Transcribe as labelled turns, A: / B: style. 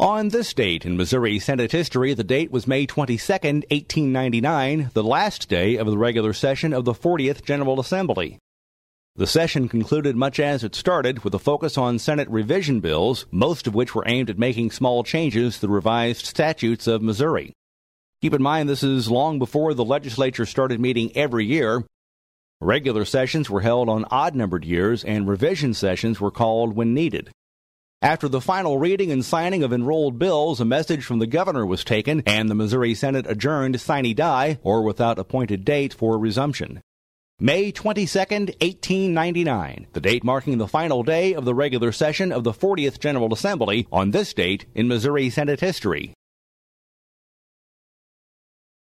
A: On this date in Missouri Senate history, the date was May 22, 1899, the last day of the regular session of the 40th General Assembly. The session concluded much as it started, with a focus on Senate revision bills, most of which were aimed at making small changes to the revised statutes of Missouri. Keep in mind this is long before the legislature started meeting every year. Regular sessions were held on odd numbered years, and revision sessions were called when needed. After the final reading and signing of enrolled bills, a message from the governor was taken, and the Missouri Senate adjourned sine die, or without appointed date, for resumption. May 22, 1899, the date marking the final day of the regular session of the 40th General Assembly on this date in Missouri Senate history.